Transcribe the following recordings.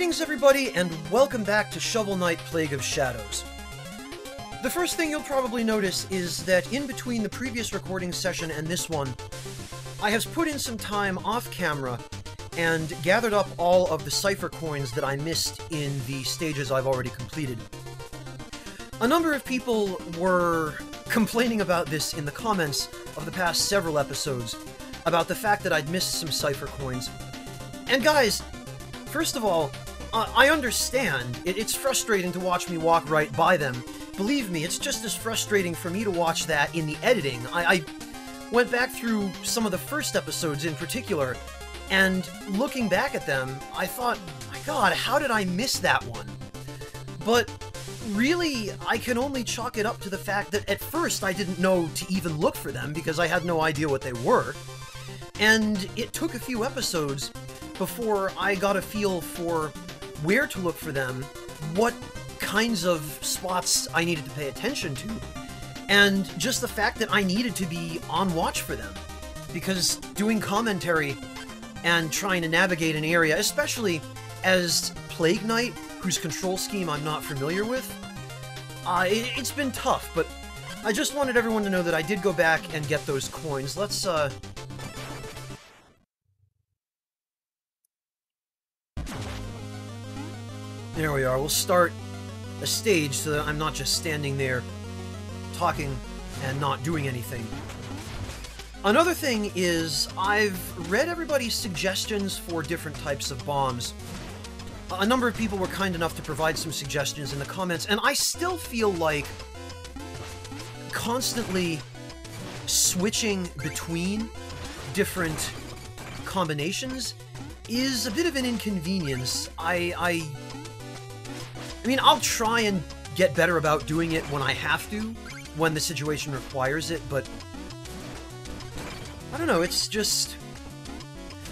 Greetings, everybody, and welcome back to Shovel Knight Plague of Shadows. The first thing you'll probably notice is that in between the previous recording session and this one, I have put in some time off camera and gathered up all of the cipher coins that I missed in the stages I've already completed. A number of people were complaining about this in the comments of the past several episodes, about the fact that I'd missed some cipher coins. And guys, first of all, uh, I understand. It, it's frustrating to watch me walk right by them. Believe me, it's just as frustrating for me to watch that in the editing. I, I went back through some of the first episodes in particular, and looking back at them, I thought, my god, how did I miss that one? But really, I can only chalk it up to the fact that at first I didn't know to even look for them because I had no idea what they were. And it took a few episodes before I got a feel for where to look for them, what kinds of spots I needed to pay attention to, and just the fact that I needed to be on watch for them. Because doing commentary and trying to navigate an area, especially as Plague Knight, whose control scheme I'm not familiar with, uh, it, has been tough, but I just wanted everyone to know that I did go back and get those coins. Let's, uh... We'll start a stage so that I'm not just standing there talking and not doing anything. Another thing is, I've read everybody's suggestions for different types of bombs. A number of people were kind enough to provide some suggestions in the comments, and I still feel like constantly switching between different combinations is a bit of an inconvenience. I, I I mean, I'll try and get better about doing it when I have to, when the situation requires it, but... I don't know, it's just...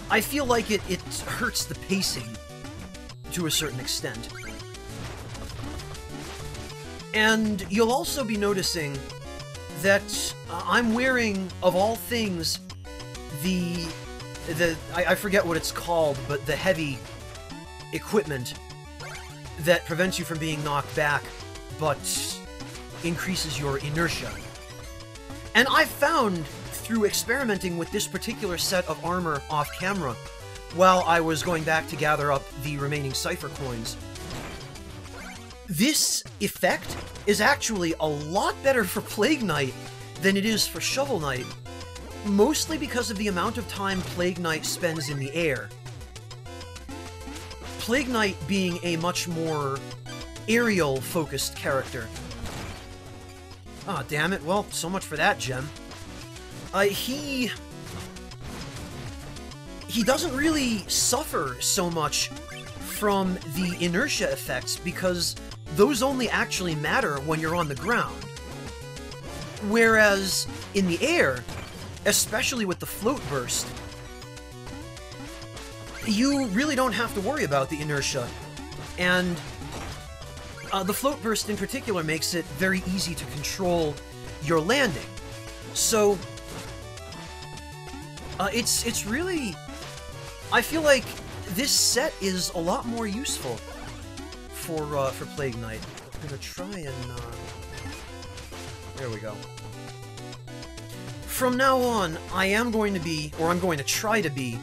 I feel like it, it hurts the pacing to a certain extent. And you'll also be noticing that uh, I'm wearing, of all things, the... the I, I forget what it's called, but the heavy equipment that prevents you from being knocked back, but increases your inertia. And I found, through experimenting with this particular set of armor off camera, while I was going back to gather up the remaining Cipher coins, this effect is actually a lot better for Plague Knight than it is for Shovel Knight, mostly because of the amount of time Plague Knight spends in the air. Plague Knight being a much more aerial-focused character. Ah, oh, damn it. Well, so much for that gem. Uh, he... He doesn't really suffer so much from the inertia effects because those only actually matter when you're on the ground. Whereas in the air, especially with the float burst, you really don't have to worry about the inertia. And uh, the float burst in particular makes it very easy to control your landing. So uh, it's it's really I feel like this set is a lot more useful for uh, for Plague Knight. I'm gonna try and uh, there we go. From now on, I am going to be, or I'm going to try to be,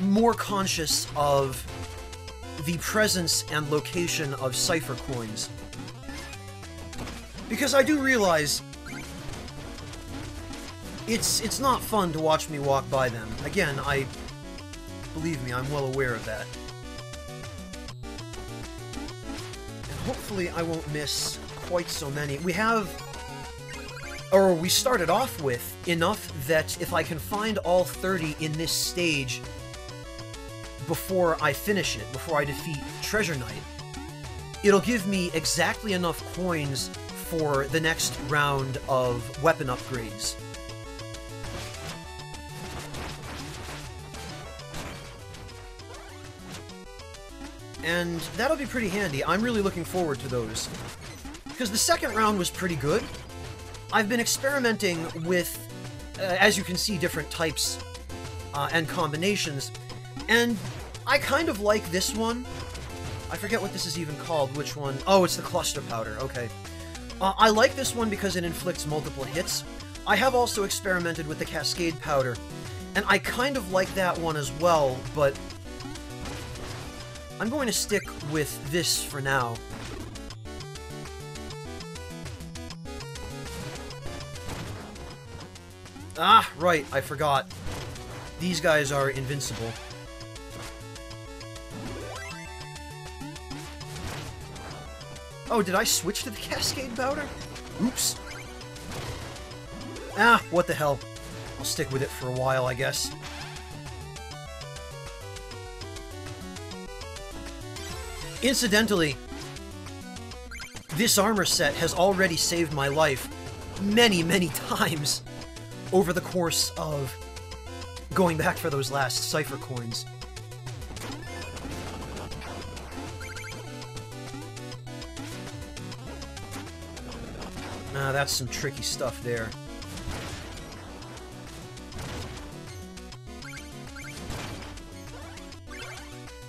more conscious of the presence and location of cipher coins. Because I do realize it's it's not fun to watch me walk by them. Again, I believe me, I'm well aware of that. And hopefully I won't miss quite so many. We have or we started off with enough that if I can find all 30 in this stage before I finish it, before I defeat Treasure Knight, it'll give me exactly enough coins for the next round of weapon upgrades. And that'll be pretty handy. I'm really looking forward to those. Because the second round was pretty good. I've been experimenting with, uh, as you can see, different types uh, and combinations. And I kind of like this one I forget what this is even called. Which one? Oh, it's the cluster powder. Okay. Uh, I like this one because it inflicts multiple hits. I have also experimented with the Cascade powder, and I kind of like that one as well, but I'm going to stick with this for now. Ah, right, I forgot. These guys are invincible. Oh, did I switch to the Cascade Powder? Oops. Ah, what the hell. I'll stick with it for a while, I guess. Incidentally, this armor set has already saved my life many, many times over the course of going back for those last Cipher coins. Ah, that's some tricky stuff there.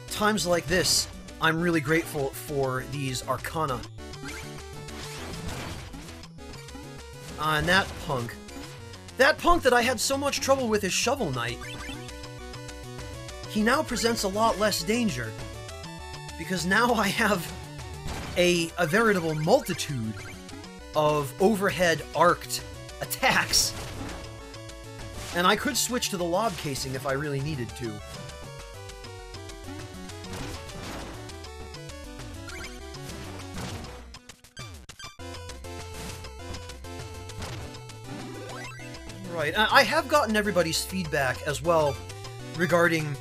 Times like this, I'm really grateful for these Arcana. Ah, and that punk. That punk that I had so much trouble with is Shovel Knight. He now presents a lot less danger. Because now I have a, a veritable multitude of overhead arced attacks. And I could switch to the lob casing if I really needed to. Right, I have gotten everybody's feedback as well regarding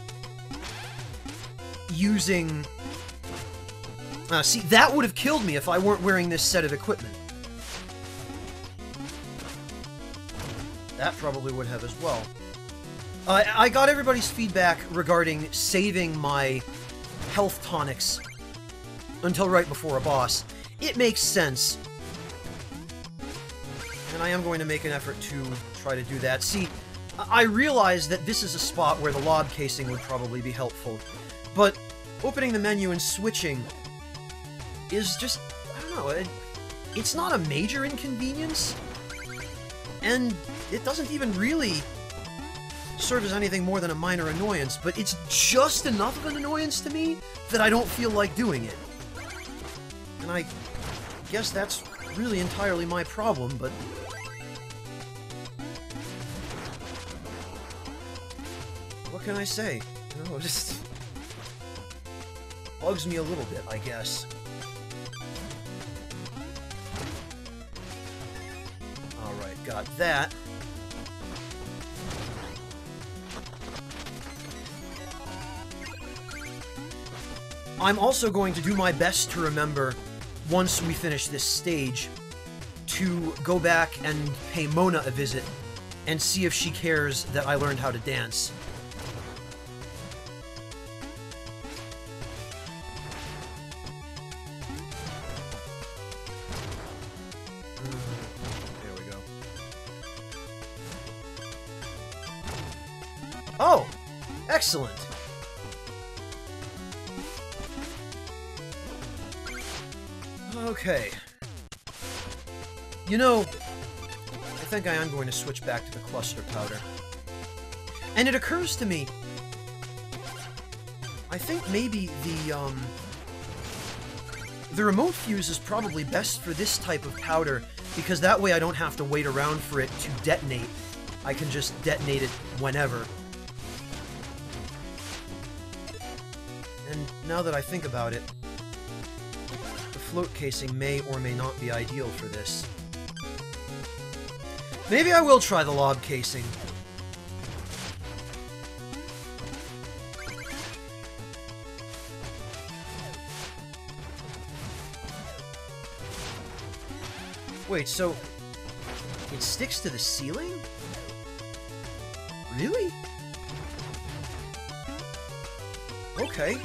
using... Uh, see, that would have killed me if I weren't wearing this set of equipment. That probably would have as well. Uh, I got everybody's feedback regarding saving my health tonics until right before a boss. It makes sense. And I am going to make an effort to try to do that. See, I realize that this is a spot where the lob casing would probably be helpful, but opening the menu and switching is just, I don't know, it, it's not a major inconvenience, and it doesn't even really serve as anything more than a minor annoyance, but it's just enough of an annoyance to me that I don't feel like doing it. And I guess that's really entirely my problem, but... What can I say? It just... bugs me a little bit, I guess. Alright, got that. I'm also going to do my best to remember, once we finish this stage, to go back and pay Mona a visit and see if she cares that I learned how to dance. You know, I think I am going to switch back to the cluster powder. And it occurs to me, I think maybe the, um... The remote fuse is probably best for this type of powder, because that way I don't have to wait around for it to detonate. I can just detonate it whenever. And now that I think about it, the float casing may or may not be ideal for this. Maybe I will try the lob casing. Wait, so it sticks to the ceiling? Really? Okay.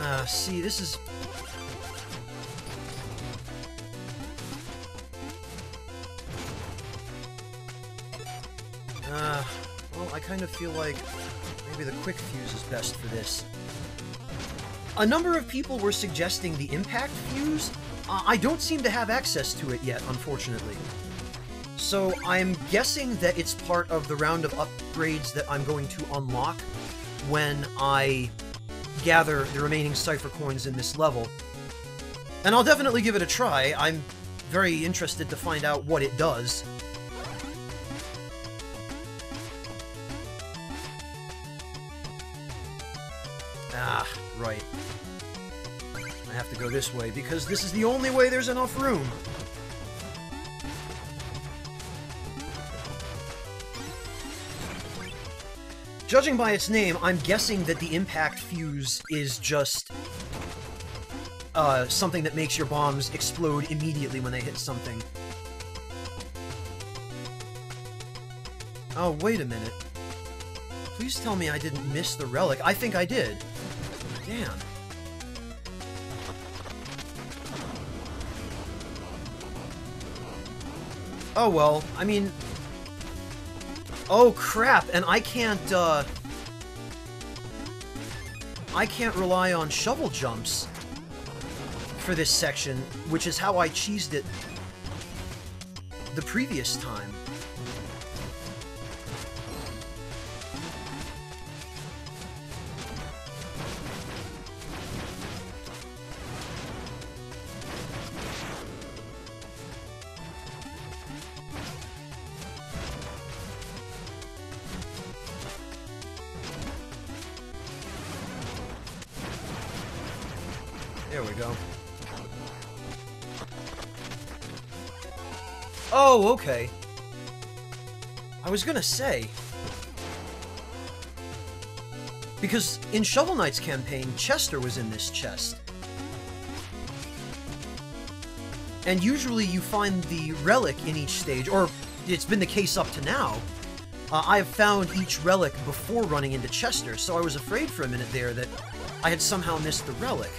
Ah, uh, see, this is... kind of feel like maybe the quick fuse is best for this. A number of people were suggesting the impact fuse. Uh, I don't seem to have access to it yet, unfortunately. So I'm guessing that it's part of the round of upgrades that I'm going to unlock when I gather the remaining Cipher coins in this level. And I'll definitely give it a try. I'm very interested to find out what it does. This way because this is the only way there's enough room. Judging by its name, I'm guessing that the impact fuse is just uh, something that makes your bombs explode immediately when they hit something. Oh, wait a minute. Please tell me I didn't miss the relic. I think I did. Damn. Oh well, I mean, Oh, crap, and I can't, uh... I can't rely on shovel jumps for this section, which is how I cheesed it the previous time. Okay. I was gonna say... Because in Shovel Knight's campaign, Chester was in this chest. And usually you find the relic in each stage, or it's been the case up to now. Uh, I have found each relic before running into Chester, so I was afraid for a minute there that I had somehow missed the relic.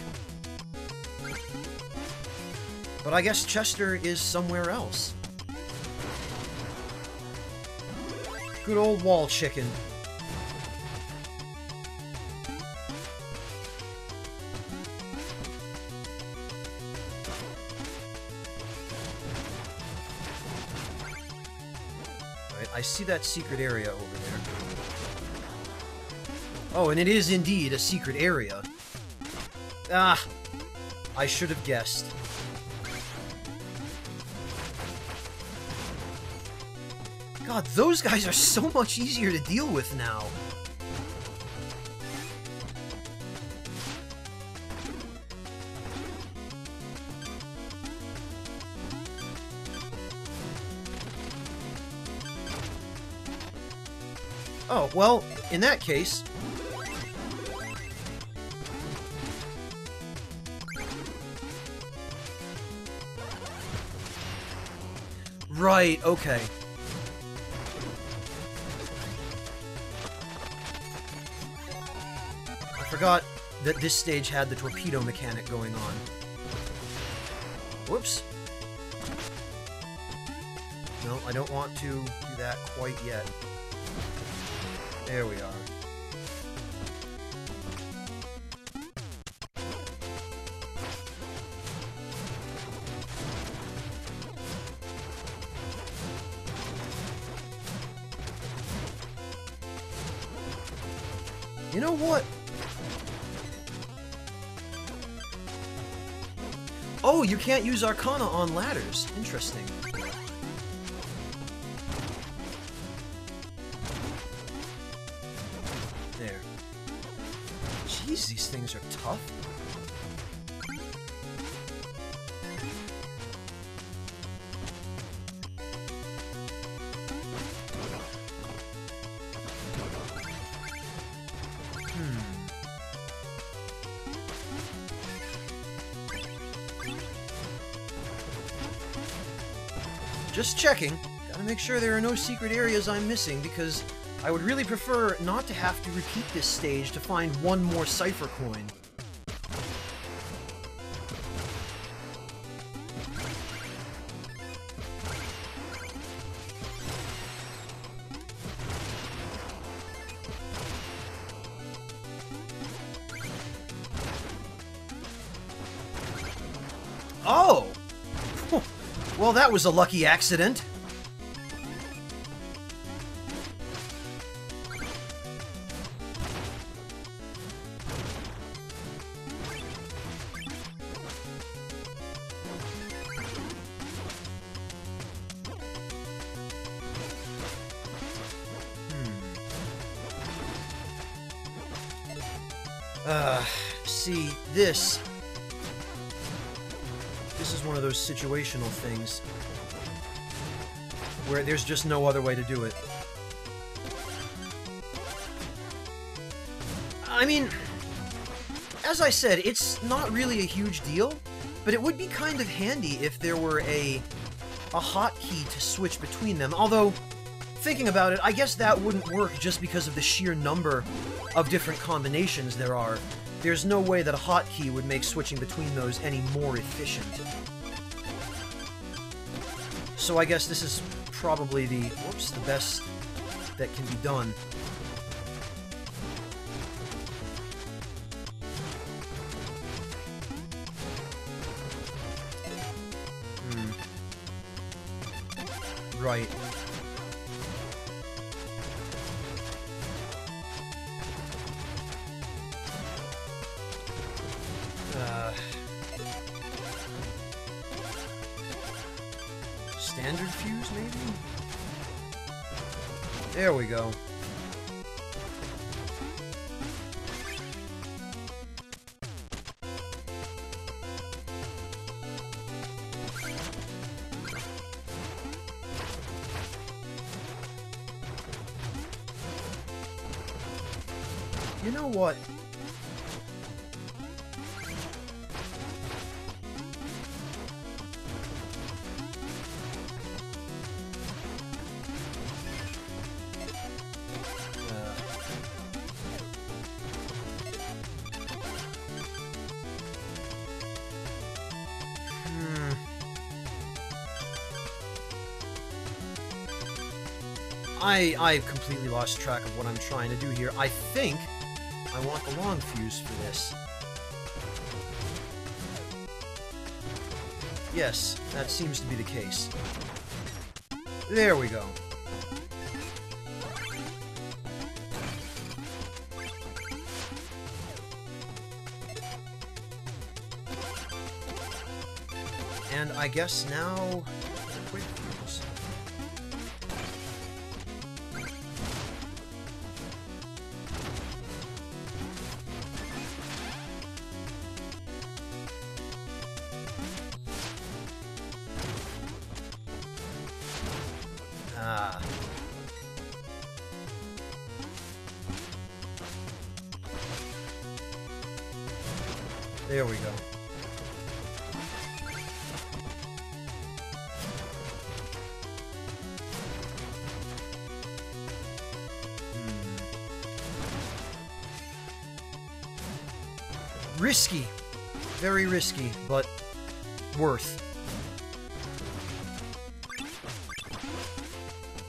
But I guess Chester is somewhere else. Good old wall chicken. I see that secret area over there. Oh, and it is indeed a secret area. Ah, I should have guessed. God, those guys are so much easier to deal with now. Oh, well, in that case... Right, okay. That this stage had the torpedo mechanic going on. Whoops. No, I don't want to do that quite yet. There we are. You know what? Oh, you can't use Arcana on ladders. Interesting. There. Jeez, these things are tough. checking. Gotta make sure there are no secret areas I'm missing, because I would really prefer not to have to repeat this stage to find one more Cipher coin. Oh! Well, that was a lucky accident. Situational things. Where there's just no other way to do it. I mean... As I said, it's not really a huge deal, but it would be kind of handy if there were a a hotkey to switch between them, although thinking about it, I guess that wouldn't work just because of the sheer number of different combinations there are. There's no way that a hotkey would make switching between those any more efficient. So I guess this is probably the, whoops, the best that can be done. Hmm. Right. Go. I I completely lost track of what I'm trying to do here. I think I want the long fuse for this. Yes, that seems to be the case. There we go. And I guess now... There we go. Hmm. Risky. Very risky, but worth.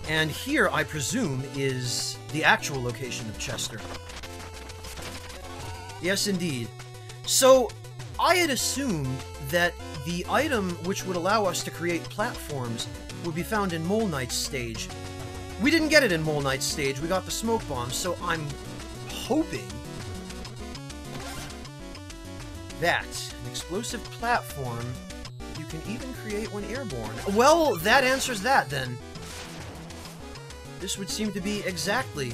And here, I presume, is the actual location of Chester. Yes, indeed. So, I had assumed that the item which would allow us to create platforms would be found in Mole Knight's stage. We didn't get it in Mole Knight's stage, we got the smoke bomb, so I'm hoping that an explosive platform you can even create when airborne. Well, that answers that then. This would seem to be exactly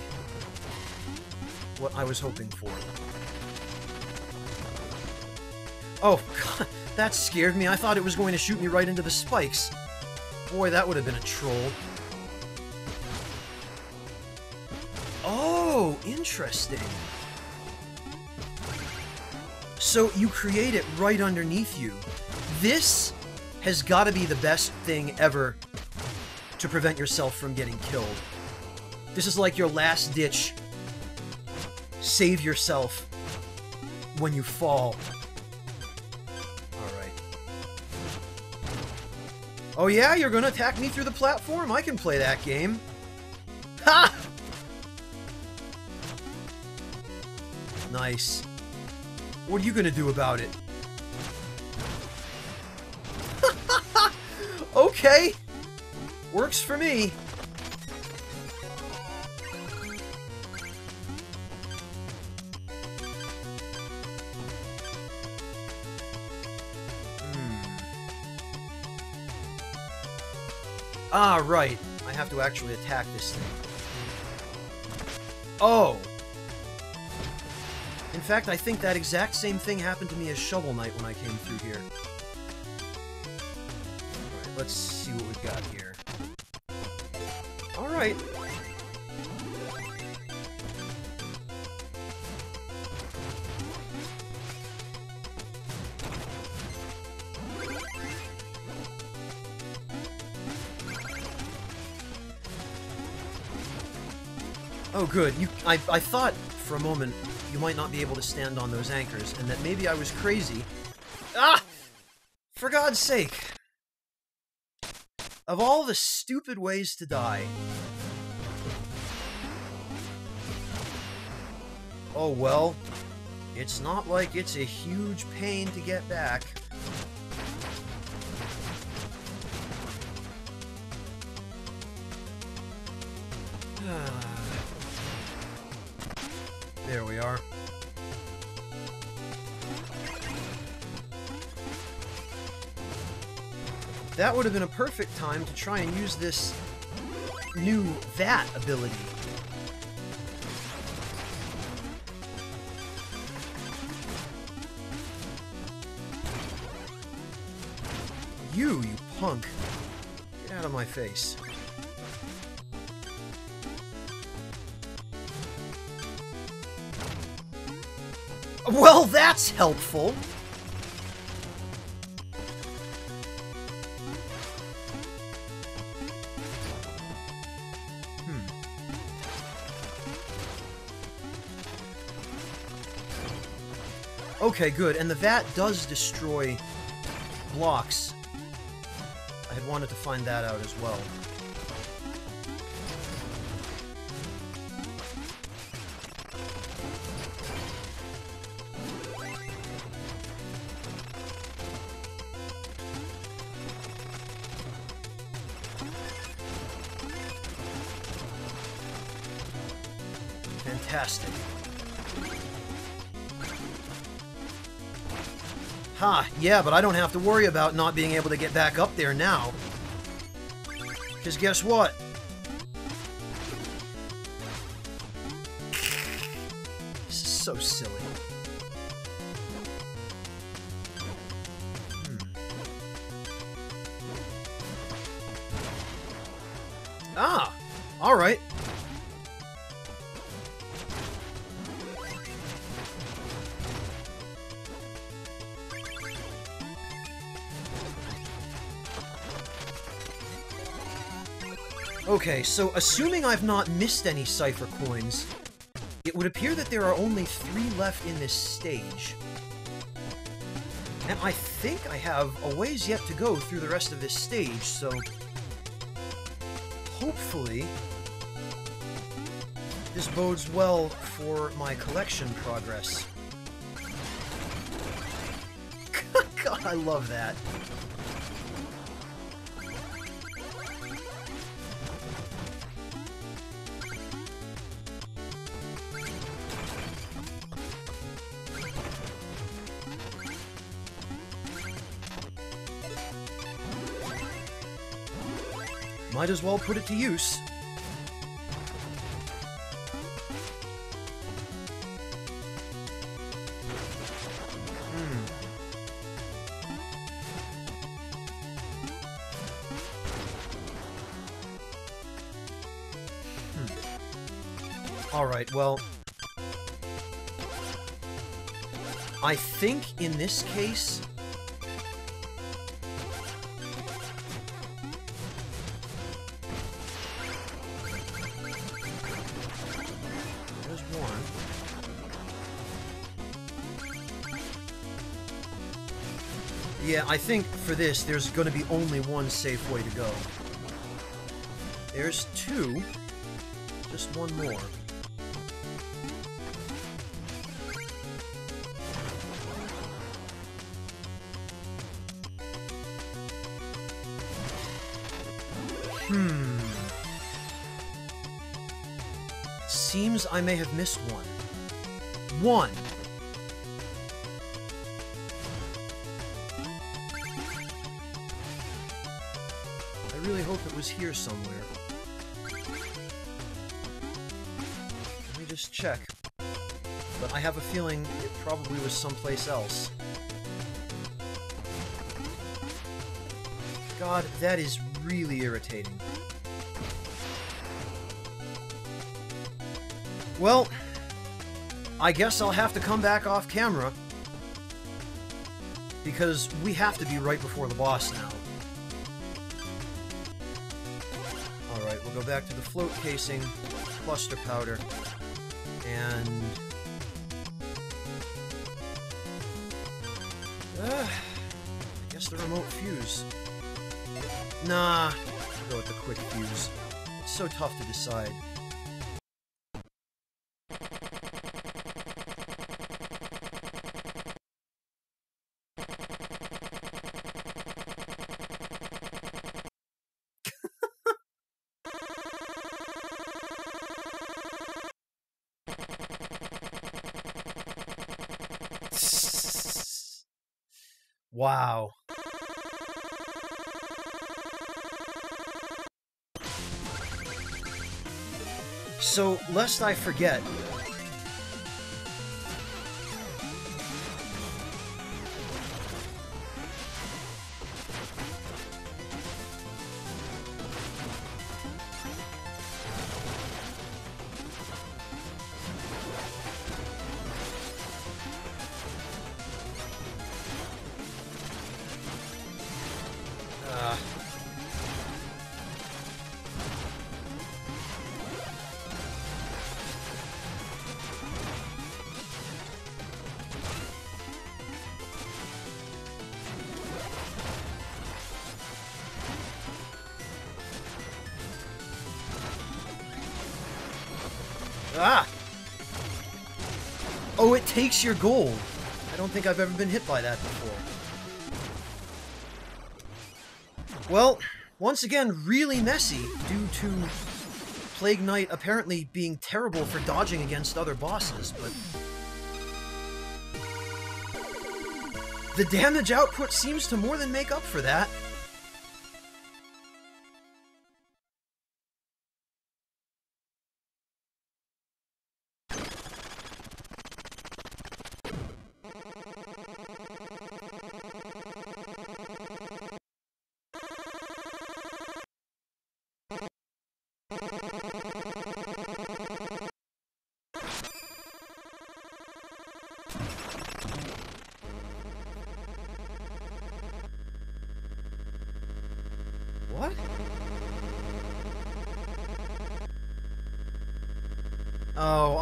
what I was hoping for. Oh, God, that scared me. I thought it was going to shoot me right into the spikes. Boy, that would have been a troll. Oh, interesting. So you create it right underneath you. This has got to be the best thing ever to prevent yourself from getting killed. This is like your last ditch. Save yourself when you fall. Oh yeah, you're gonna attack me through the platform? I can play that game. Ha! Nice. What are you gonna do about it? okay! Works for me. Ah, right. I have to actually attack this thing. Oh! In fact, I think that exact same thing happened to me as Shovel Knight when I came through here. Alright, let's see what we've got here. Alright. Good. You, I, I thought for a moment you might not be able to stand on those anchors, and that maybe I was crazy. Ah! For God's sake! Of all the stupid ways to die. Oh well. It's not like it's a huge pain to get back. There we are. That would have been a perfect time to try and use this new VAT ability. You, you punk. Get out of my face. Well, that's helpful. Hmm. Okay, good. And the vat does destroy blocks. I had wanted to find that out as well. Yeah, but I don't have to worry about not being able to get back up there now. Because guess what? This is so silly. Hmm. Ah! Alright. Okay, so assuming I've not missed any Cipher coins, it would appear that there are only three left in this stage. And I think I have a ways yet to go through the rest of this stage, so... Hopefully... This bodes well for my collection progress. God, I love that. Might as well put it to use. Hmm. Hmm. Alright, well... I think in this case... I think for this, there's going to be only one safe way to go. There's two. Just one more. Hmm. Seems I may have missed one. One. Was here somewhere. Let me just check. But I have a feeling it probably was someplace else. God, that is really irritating. Well, I guess I'll have to come back off camera. Because we have to be right before the boss now. Back to the float casing, cluster powder, and... Uh, I guess the remote fuse. Nah, go with the quick fuse. It's so tough to decide. Lest I forget, Ah! Oh, it takes your gold. I don't think I've ever been hit by that before. Well, once again, really messy due to Plague Knight apparently being terrible for dodging against other bosses, but... The damage output seems to more than make up for that.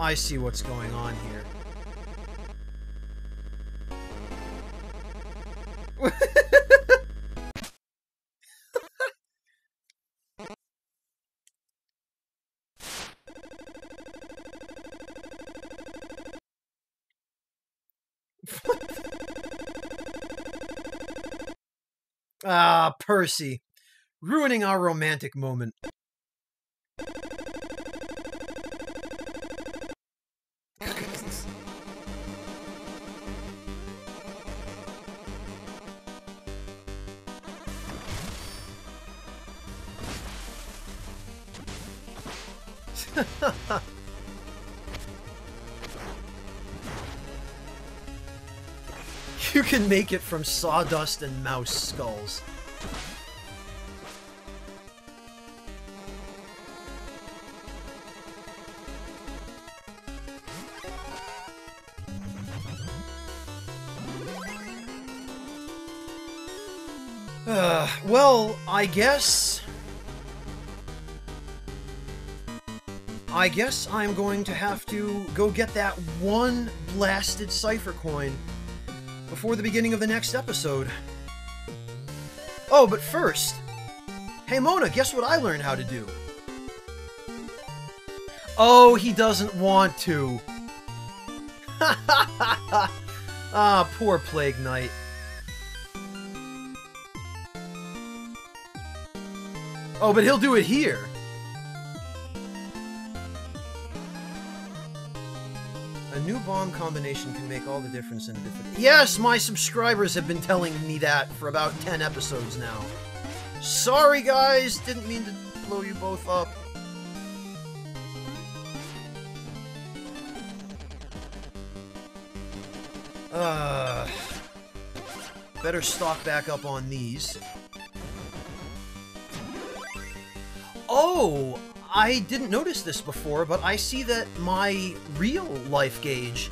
I see what's going on here. ah, Percy. Ruining our romantic moment. you can make it from sawdust and mouse skulls. Uh, well, I guess... I guess I'm going to have to go get that one blasted Cipher coin before the beginning of the next episode. Oh, but first... Hey, Mona, guess what I learned how to do? Oh, he doesn't want to. ah, poor Plague Knight. Oh, but he'll do it here. New bomb combination can make all the difference in a different. Yes, my subscribers have been telling me that for about 10 episodes now. Sorry, guys, didn't mean to blow you both up. Uh, better stock back up on these. Oh, I didn't notice this before, but I see that my real life gauge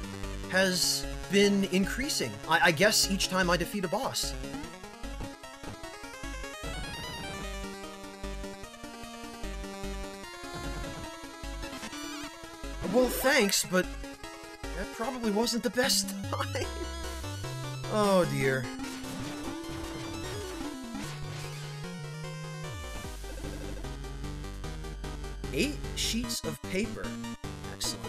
has been increasing. I, I guess each time I defeat a boss. Well, thanks, but that probably wasn't the best time. oh dear. Eight sheets of paper. Excellent.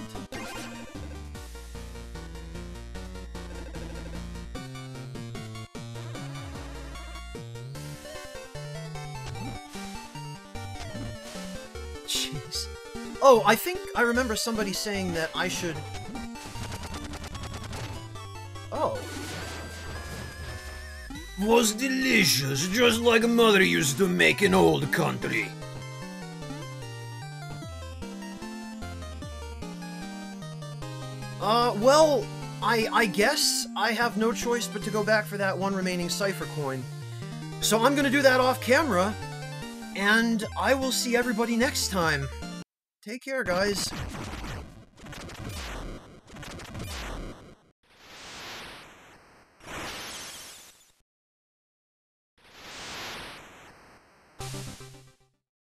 Jeez. Oh, I think I remember somebody saying that I should... Oh. Was delicious, just like mother used to make in old country. I, I guess I have no choice but to go back for that one remaining Cipher coin. So I'm gonna do that off camera, and I will see everybody next time. Take care, guys.